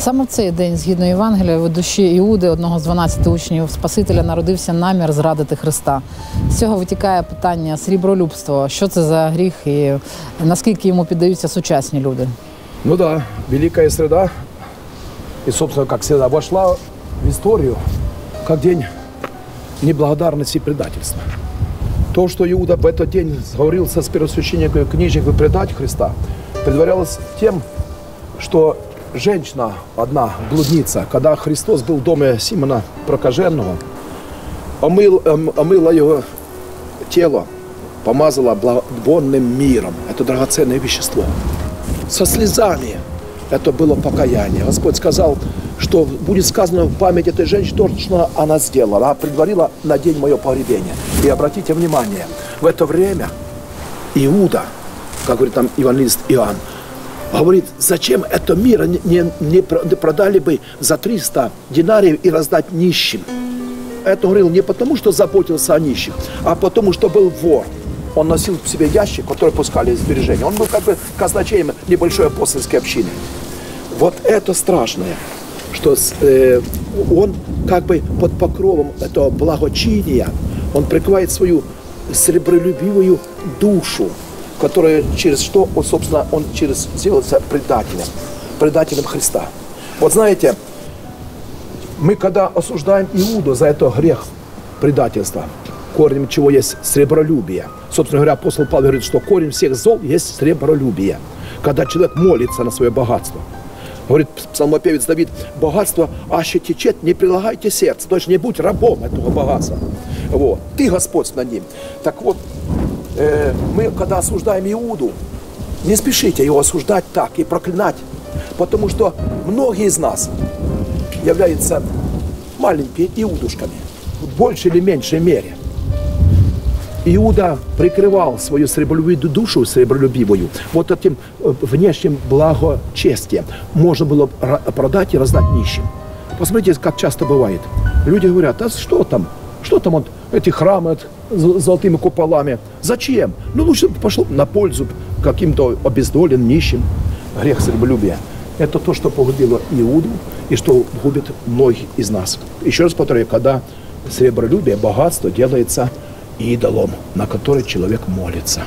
Саме в цей день, згідно Євангелія, в душі Іуди, одного з 12 учнів Спасителя, народився намір зрадити Христа. З цього витікає питання срібролюбства. Що це за гріх і наскільки йому піддаються сучасні люди? Ну да, Великая Среда, и, собственно, как всегда, вошла в историю как день неблагодарности и предательства. То, что Иуда в этот день сговорился с первосвященником книжником предать Христа, предварялось тем, что женщина одна, блудница, когда Христос был в доме Симона Прокаженного, омыл, эм, омыла его тело, помазала благовонным миром. Это драгоценное вещество. Со слезами это было покаяние. Господь сказал, что будет сказано в память этой женщины то, что она сделала. Она предварила на день мое погребение. И обратите внимание, в это время Иуда, как говорит там евангелист Иоанн, говорит, зачем это мир не, не, не продали бы за 300 динариев и раздать нищим. Это говорил не потому, что заботился о нищих, а потому, что был вор. Он носил в себе ящик, который пускали сбережения. Он был как бы казначеем небольшой апостольской общины. Вот это страшное, что э, он как бы под покровом этого благочиния, он прикрывает свою сребролюбивую душу, которая через что, он, собственно, он через сделался предателем, предателем Христа. Вот знаете, мы когда осуждаем Иуду за это грех предательства, корнем чего есть сребролюбие. Собственно говоря, апостол Павел говорит, что корень всех зол есть сребролюбие. Когда человек молится на свое богатство. Говорит псалмопевец Давид, богатство аще течет, не прилагайте сердце. То есть не будь рабом этого богатства. Вот. Ты Господь над ним. Так вот, э, мы когда осуждаем Иуду, не спешите его осуждать так и проклинать. Потому что многие из нас являются маленькими иудушками. В большей или меньшей мере. Иуда прикрывал свою сребролюбивую душу, сребролюбивую, вот этим э, внешним благочестием. Можно было продать и раздать нищим. Посмотрите, как часто бывает. Люди говорят, а что там? Что там вот эти храмы с золотыми куполами? Зачем? Ну лучше пошел на пользу каким-то обездоленным, нищим. Грех сребролюбия. Это то, что погубило Иуду и что губит многих из нас. Еще раз повторяю, когда сребролюбие, богатство делается идолом, на который человек молится.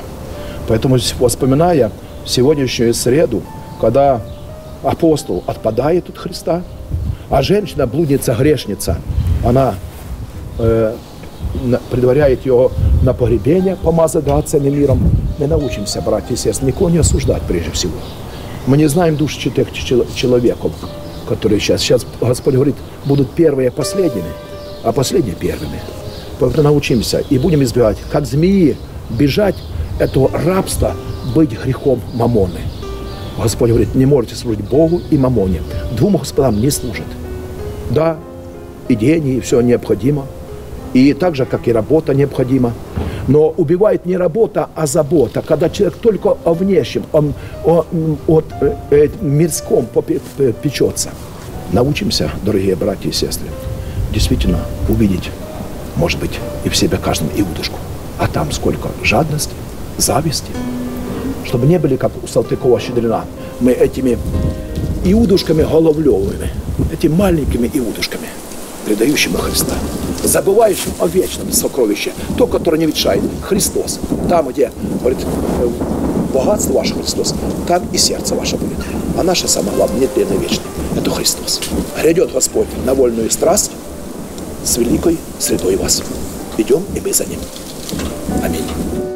Поэтому, вспоминая сегодняшнюю среду, когда апостол отпадает от Христа, а женщина, блудница, грешница, она э, предваряет его на погребение, драгоценным миром. Мы научимся, братья и сестры, никого не осуждать прежде всего. Мы не знаем душ четырех человеков, которые сейчас. Сейчас Господь говорит, будут первые последними, а последние первыми. Поэтому научимся и будем избегать, как змеи, бежать этого рабства, быть грехом мамоны. Господь говорит, не можете служить Богу и мамоне. Двум господам не служат. Да, и деньги, и все необходимо. И так же, как и работа необходима. Но убивает не работа, а забота. Когда человек только о внешнем, о, о, о, о, мирском печется. Научимся, дорогие братья и сестры, действительно увидеть может быть, и в себе каждом иудушку. А там сколько жадности, зависти. Чтобы не были, как у Салтыкова-Щедрина, мы этими иудушками головлевыми, этими маленькими иудушками, предающими Христа, забывающим о вечном сокровище, то, которое не ветшает, Христос. Там, где, говорит, богатство ваше Христос, там и сердце ваше будет. А наше самое главное, нетленно вечное, это Христос. Грядет Господь на вольную страсть, с великой средой вас. Идем и мы за ним. Аминь.